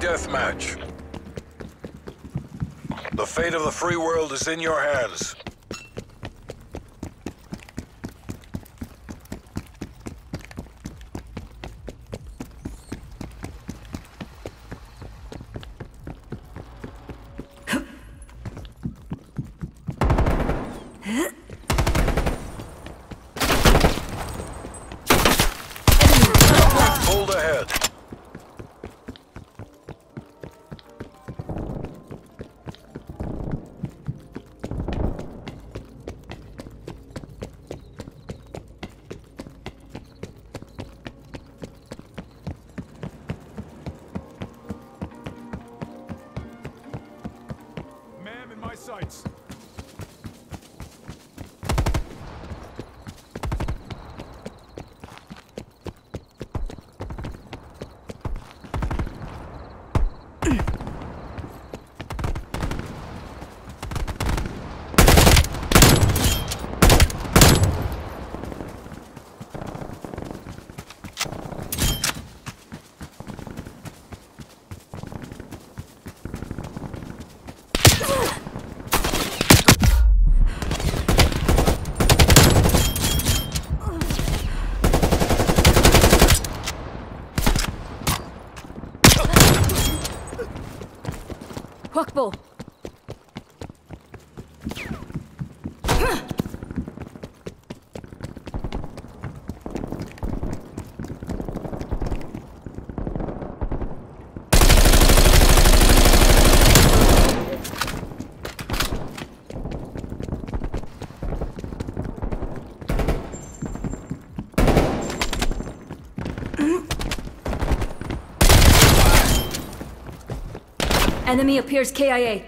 deathmatch. The fate of the free world is in your hands. Man in Enemy appears KIA.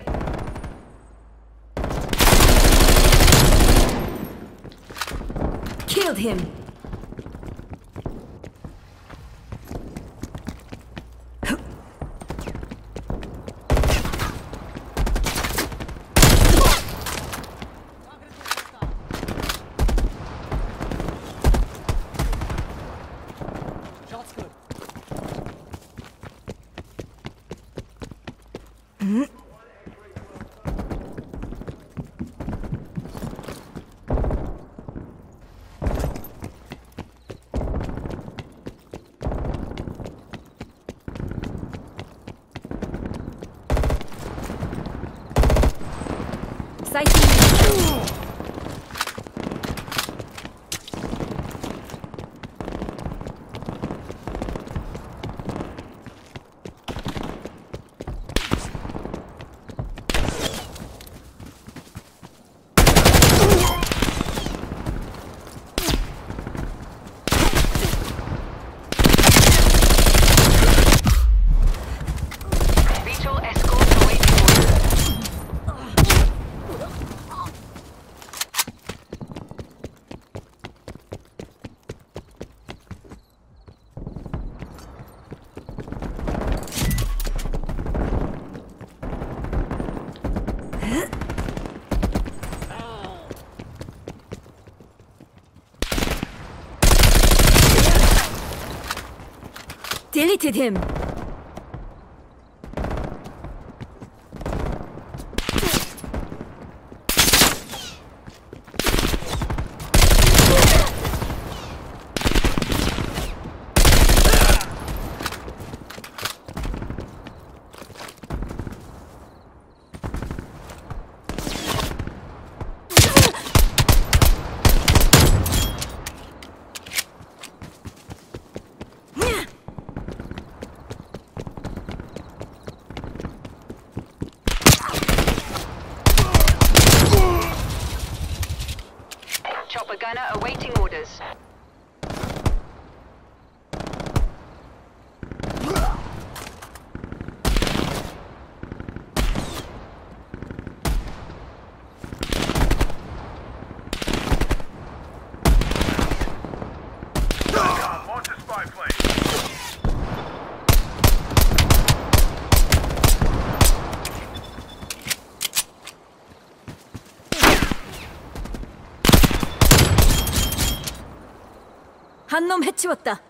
Killed him. Sighting. Deleted him. Chopper gunner awaiting orders. 한 놈 해치웠다.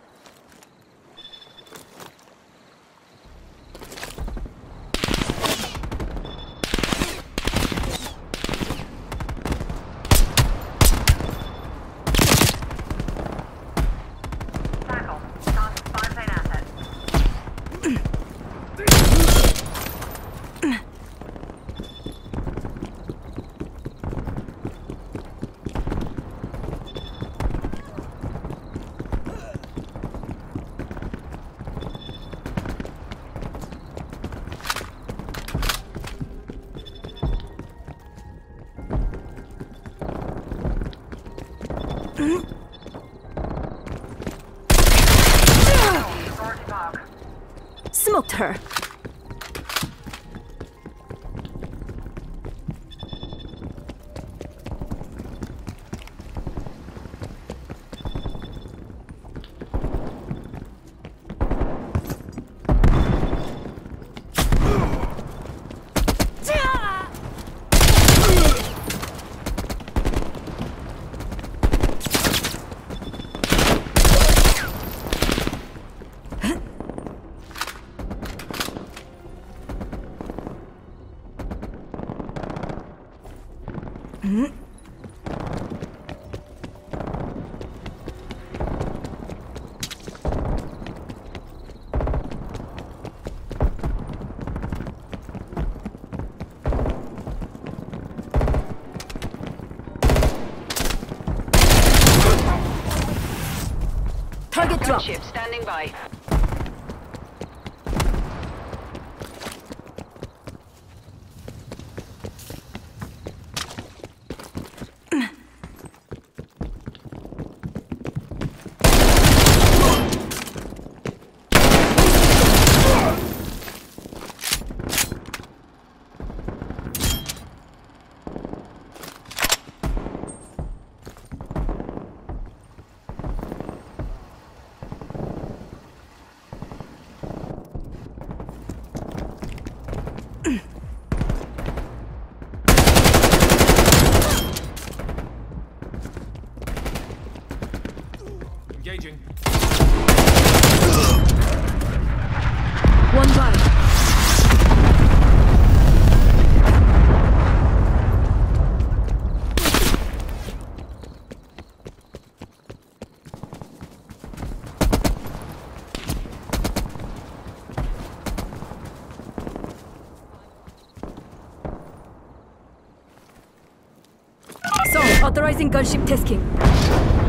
Smoked her. Hmm? Target. Ship standing by. Authorizing gunship testing.